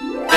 Yeah.